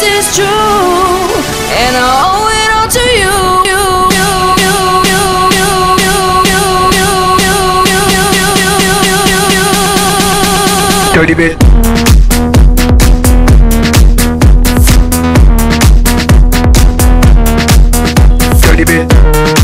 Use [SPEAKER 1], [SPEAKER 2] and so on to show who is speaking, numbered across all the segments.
[SPEAKER 1] this is true, and I owe it all to you.
[SPEAKER 2] Dirty bit. Dirty bit.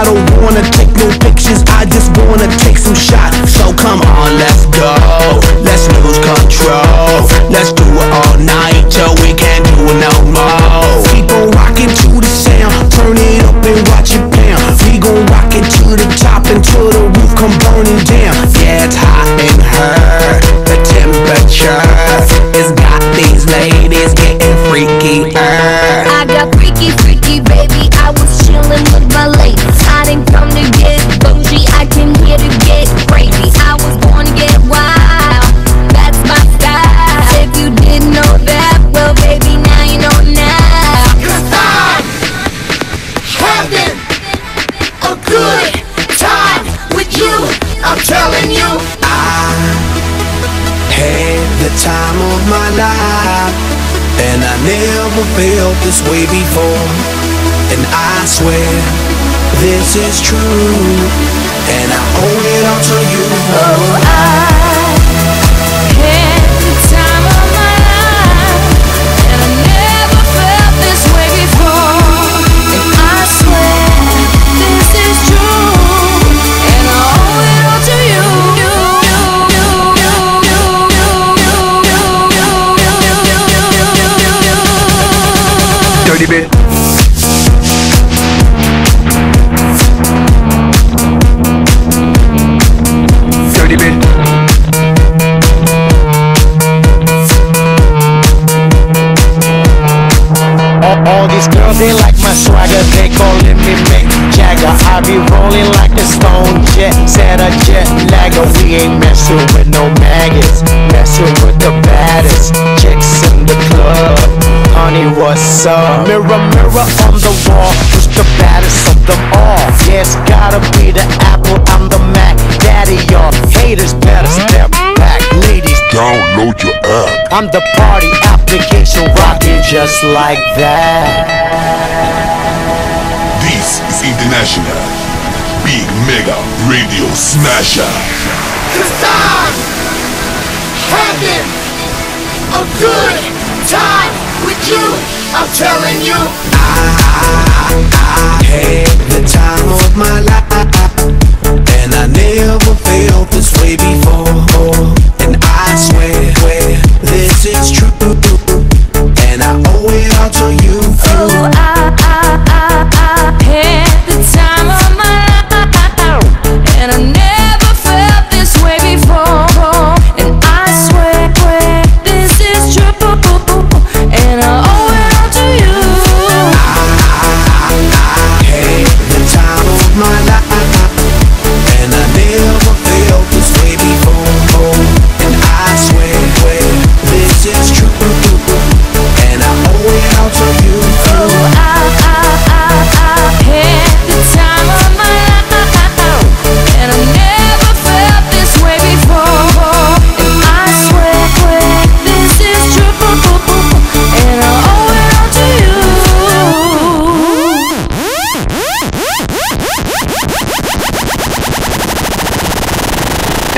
[SPEAKER 3] I don't wanna take no pictures, I just wanna take some shots. So come on, let's go, let's lose control. Let's do it all night till we can't do it no more. Life And I never felt this way before. And I swear this is true. And I owe it all to you.
[SPEAKER 1] Oh,
[SPEAKER 2] Dirty bit.
[SPEAKER 4] All, these girls, they like my swagger, they calling me Mick Jagger. I be rolling like a stone jet, set a jet lagger. We ain't messing with no maggots, what's up? Mirror, mirror on the wall, who's the baddest of them all? Yeah, it's gotta be the Apple, I'm the Mac. Daddy, y'all haters better step back, ladies.
[SPEAKER 5] Download your app.
[SPEAKER 4] I'm the party application rocking just like that.
[SPEAKER 5] This is International Big Mega Radio Smasher.
[SPEAKER 6] Cause I'm having a good time with you. I'm telling you.
[SPEAKER 3] I
[SPEAKER 1] had the time of my life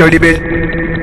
[SPEAKER 2] certificate